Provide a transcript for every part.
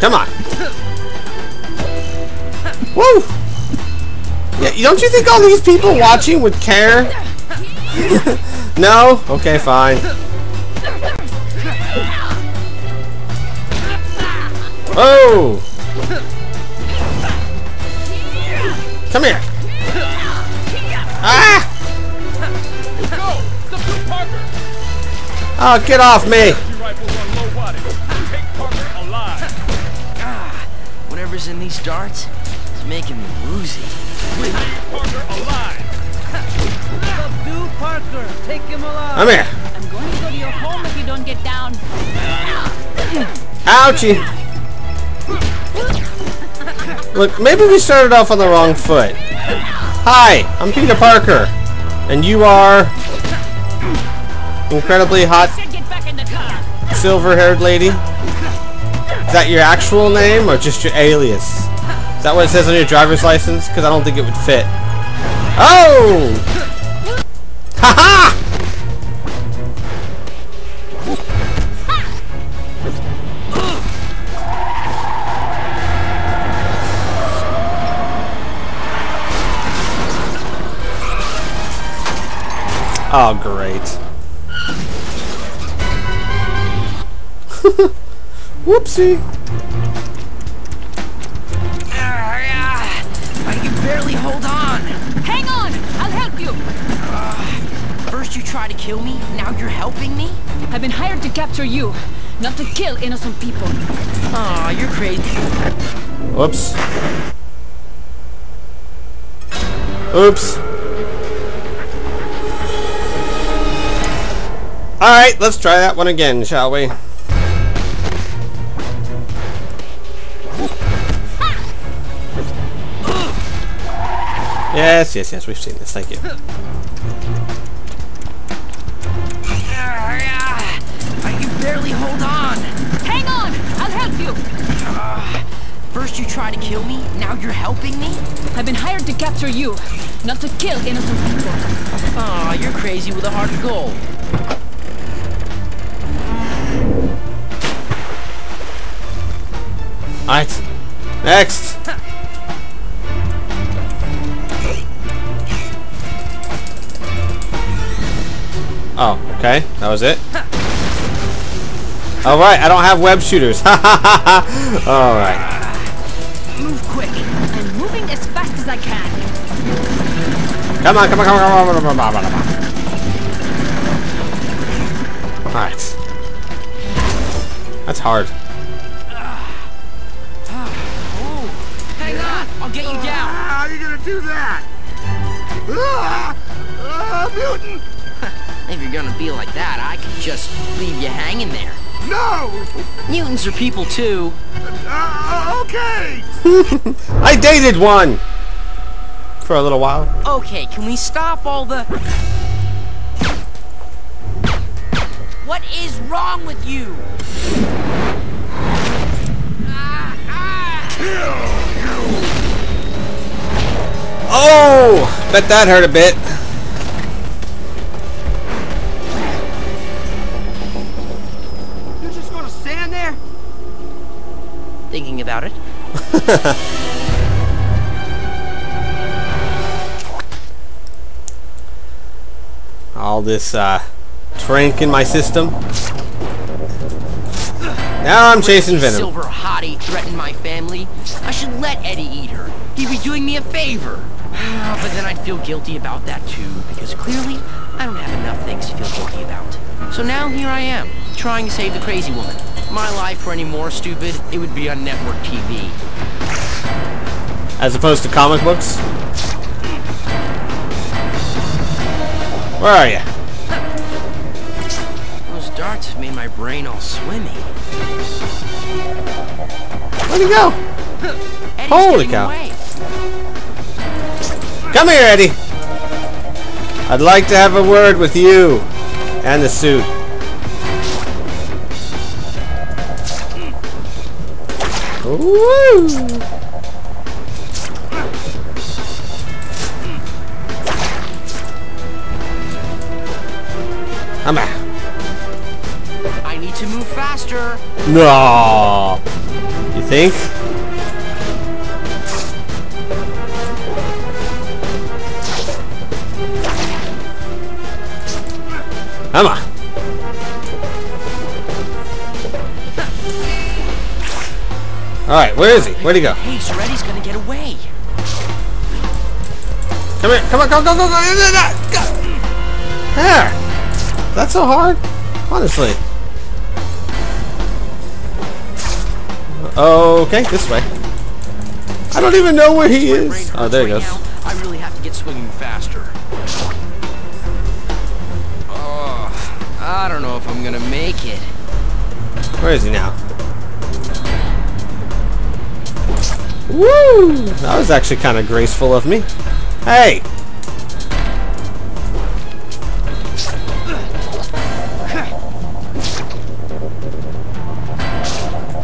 Come on. Woo! Yeah, don't you think all these people watching would care? no? Okay, fine. Oh! Come here! Ah! Go! Subdue Parker! Oh, get off me! In these darts is making me woozy. Parker alive. Subdue Parker. Take him alive. Here! I'm going to go to your home if you don't get down. Ouchie! Look, maybe we started off on the wrong foot. Hi, I'm Peter Parker. And you are... Incredibly hot, silver-haired lady? That your actual name, or just your alias? Is that what it says on your driver's license? Because I don't think it would fit. Oh! Ha-ha! Oh, great. Whoopsie. Ah, I can barely hold on. Hang on, I'll help you. First you try to kill me, now you're helping me? I've been hired to capture you, not to kill innocent people. Aw, you're crazy. Whoops. Oops. Alright, let's try that one again, shall we? Yes, yes, yes, we've seen this, thank you. I can barely hold on. Hang on, I'll help you. Ah, first you try to kill me, now you're helping me? I've been hired to capture you, not to kill innocent people. Aw, you're crazy with a heart of gold. Alright. Next! Oh, okay. That was it. Alright, I don't have web shooters. Alright. Move quick. I'm moving as fast as I can. Come on, come on, come on, come on, come on, come on, come on, come on. Alright. That's hard. Hang on, I'll get you down. How are you gonna do that? Ah! Ah, mutant! If you're gonna be like that, I could just leave you hanging there. No! Mutants are people too. Uh, okay! I dated one! For a little while. Okay, can we stop all the... What is wrong with you? Ah, ah. Oh! Bet that hurt a bit. Thinking about it. All this, uh, drink in my system. Now I'm chasing Venom. Silver hottie threatened my family. I should let Eddie eat her. He'd be doing me a favor. Ah, but then I'd feel guilty about that too, because clearly I don't have enough things to feel guilty about. So now here I am, trying to save the crazy woman. My life were any more stupid, it would be on network TV. As opposed to comic books. Where are you? Those darts have made my brain all swimmy. Where'd he go? Holy cow. away. Come here, Eddie. I'd like to have a word with you and the suit. Woo! Come on. I need to move faster. No. You think. Alright, where is he? Where'd he go? Hey, so gonna get away. Come here. Come on, go, go, go, go. go. There. That's so hard? Honestly. Okay, this way. I don't even know where he is. Oh, there he goes. I really have to get swinging faster. Oh, I don't know if I'm gonna make it. Where is he now? Woo! That was actually kind of graceful of me. Hey!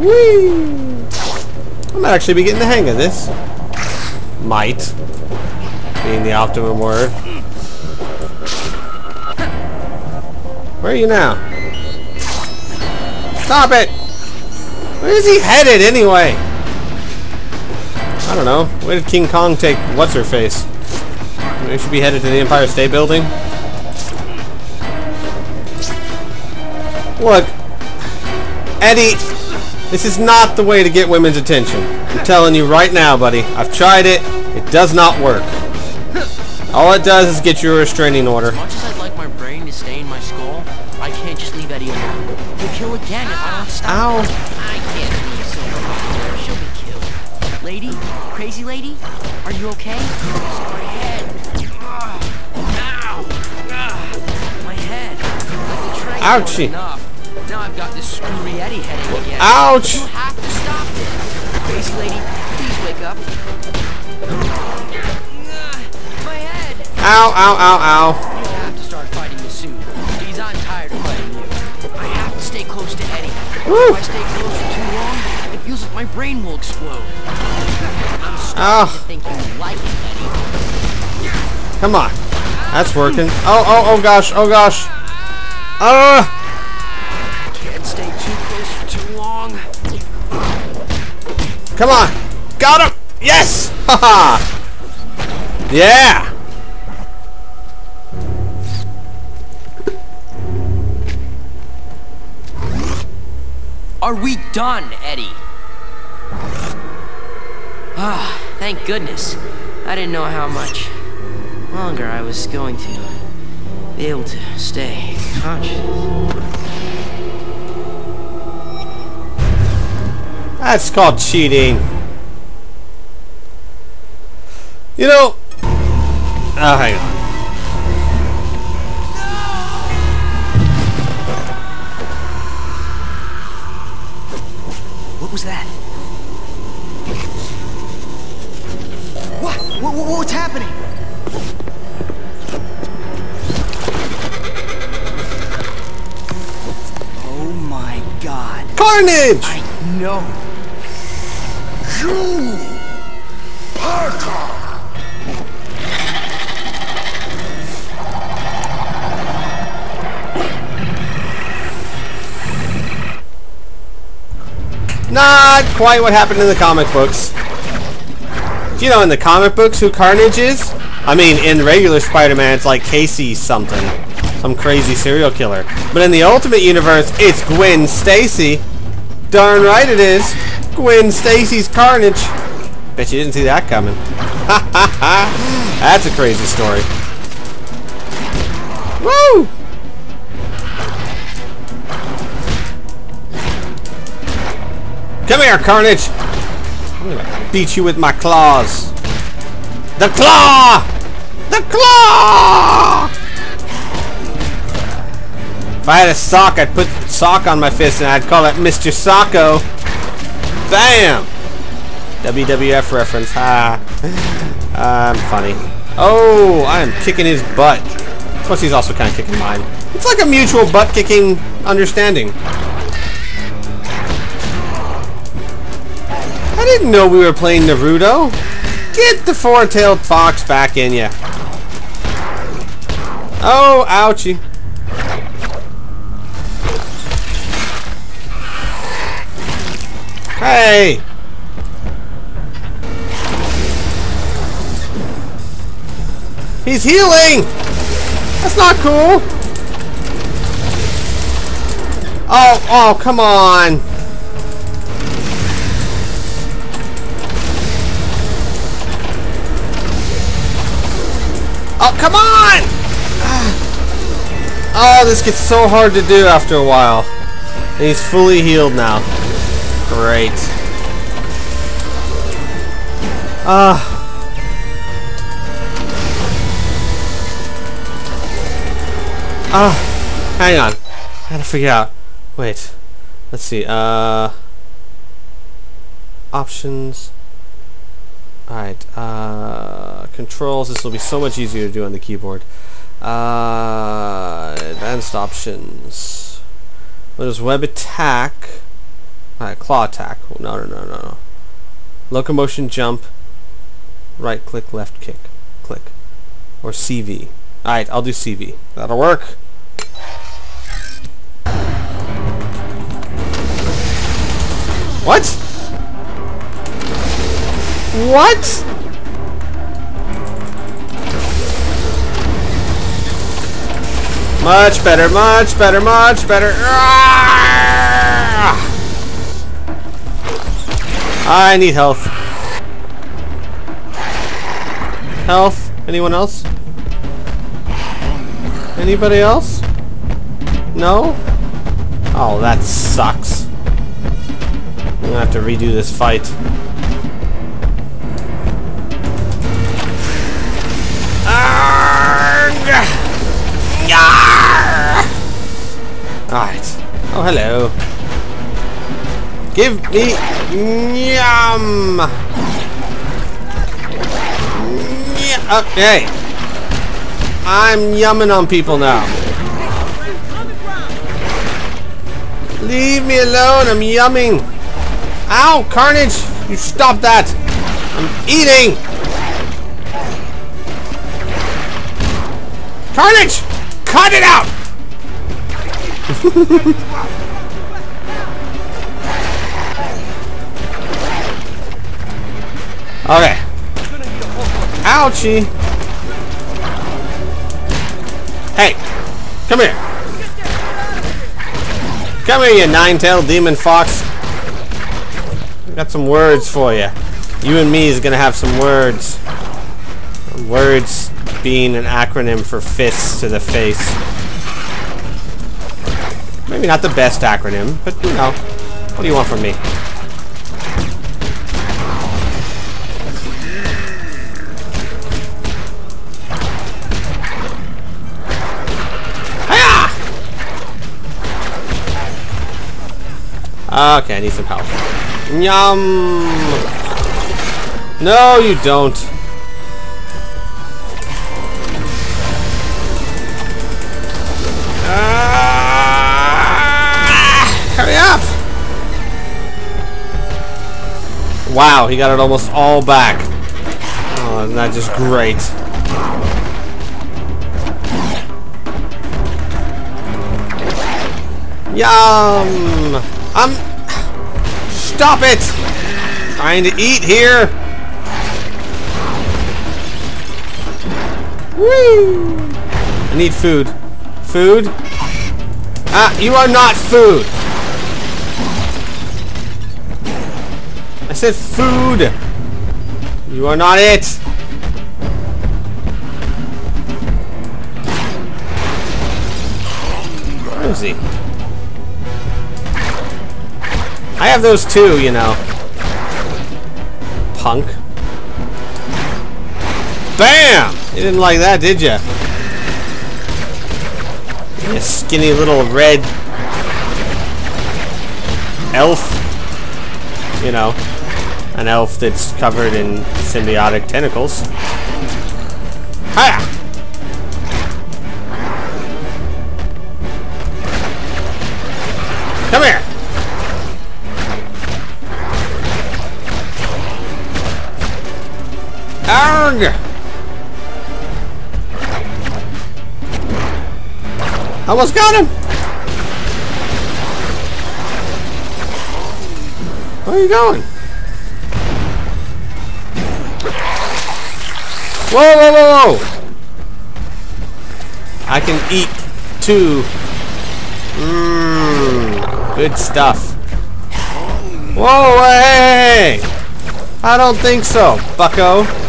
Whee! I might actually be getting the hang of this. Might. Being the optimum word. Where are you now? Stop it! Where is he headed anyway? I don't know. Where did King Kong take what's her face? Maybe should be headed to the Empire State Building. Look, Eddie, this is not the way to get women's attention. I'm telling you right now, buddy. I've tried it. It does not work. All it does is get you a restraining order. As much as I'd like my brain to stay in my skull, I can't just leave Eddie alone. He'll kill again if I don't stop. Ow. Lady? Crazy lady? Are you okay? My head. Ow. My head. Ouchie. Now I've got this screwy Eddie again. Ouch. You'll have to stop this. Crazy lady, please wake up. My head. Ow, ow, ow, ow. You have to start fighting me soon. I'm tired of fighting you. I have to stay close to Eddie. Woo. If I stay my brain will explode. I'm starting Ah. to think you like it, Eddie. Come on. That's working. Oh, oh, oh gosh, oh gosh. Uh, Can't stay too close for too long. come on. Got him. Yes. Haha. yeah. Are we done, Eddie? Ah, thank goodness. I didn't know how much longer I was going to be able to stay conscious. That's called cheating. You know. Oh, hang on. Carnage. I know. You! Parker! Not quite what happened in the comic books. Do you know in the comic books who Carnage is? I mean, in regular Spider-Man, it's like Casey something. Some crazy serial killer. But in the Ultimate Universe, it's Gwen Stacy. Darn right it is. Gwen Stacy's Carnage. Bet you didn't see that coming. Ha ha ha! That's a crazy story. Woo! Come here, Carnage! I'm gonna beat you with my claws. The claw! The claw! If I had a sock, I'd put sock on my fist and I'd call it Mr. Socko. Bam! WWF reference. Ha. I'm funny. Oh, I am kicking his butt. Plus, he's also kind of kicking mine. It's like a mutual butt kicking understanding. I didn't know we were playing Naruto. Get the four-tailed fox back in ya. Oh, ouchie. Hey! He's healing! That's not cool! Oh, oh, come on! Oh, come on! Ah. Oh, this gets so hard to do after a while. He's fully healed now. Great. Ah. Ah. Hang on. I gotta figure out. Wait. Let's see. Uh. Options. Alright. Uh. Controls. This will be so much easier to do on the keyboard. Uh. Advanced options. There's web attack? Alright, claw attack. Oh, no, no, no, no, no. Locomotion jump. Right click, left kick. Click. Or CV. Alright, I'll do CV. That'll work. What? What? Much better, much better, much better. Ah! I need health. Health. Anyone else? Anybody else? No? Oh, that sucks. I'm gonna have to redo this fight. Alright. Oh, hello. Give me yum. Okay. I'm yumming on people now. Leave me alone. I'm yumming. Ow, Carnage! You stop that! I'm eating! Carnage! Cut it out! okay. Ouchie! Hey! Come here! Come here, you nine-tailed demon fox! Got some words for you. You and me is gonna have some words. Words being an acronym for fists to the face. Maybe not the best acronym, but you know. What do you want from me? Okay, I need some help. Yum! No, you don't. Ah! Hurry up! Wow, he got it almost all back. Oh, isn't that just great? Yum! I'm... Stop it! Trying to eat here! Woo! I need food. Food? Ah, you are not food! I said food! You are not it! Where is he? I have those too, you know. Punk. Bam! You didn't like that, did you? You skinny little red elf. You know, an elf that's covered in symbiotic tentacles. Hiya! Come here! Arg! Almost got him! Where are you going? Whoa, whoa, whoa, whoa! I can eat too. Mmm, good stuff. Whoa, hey! I don't think so, bucko.